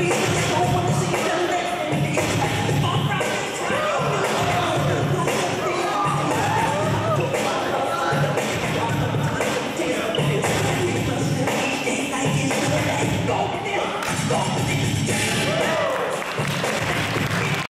be